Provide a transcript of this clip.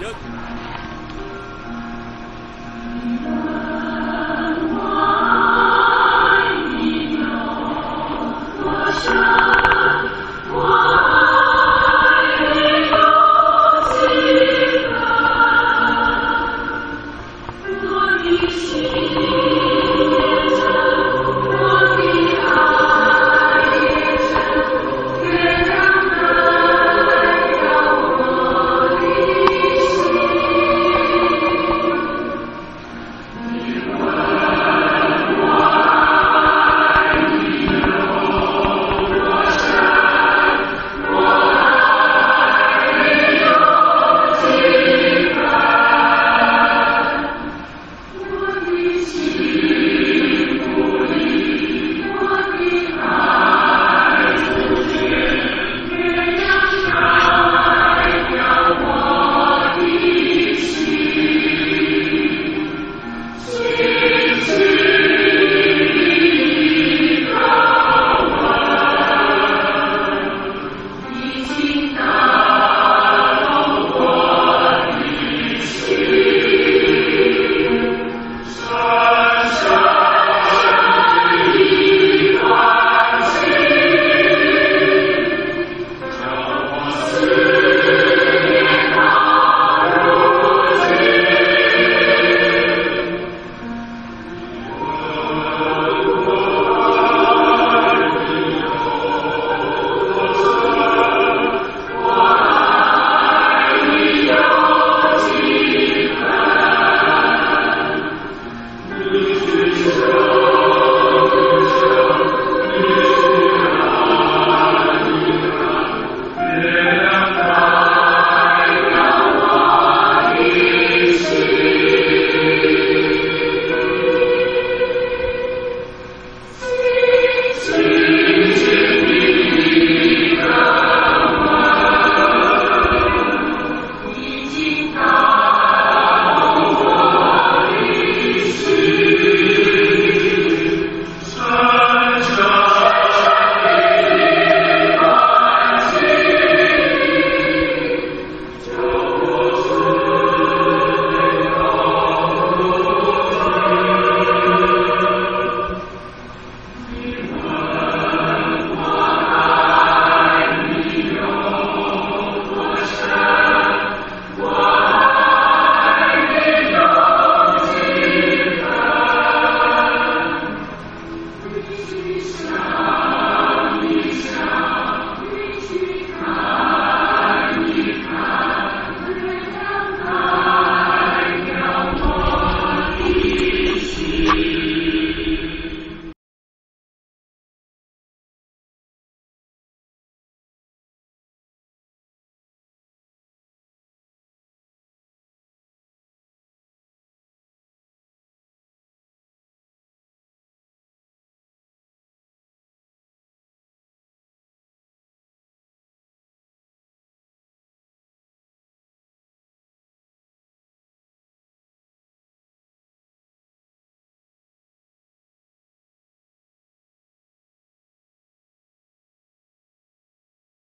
Yep.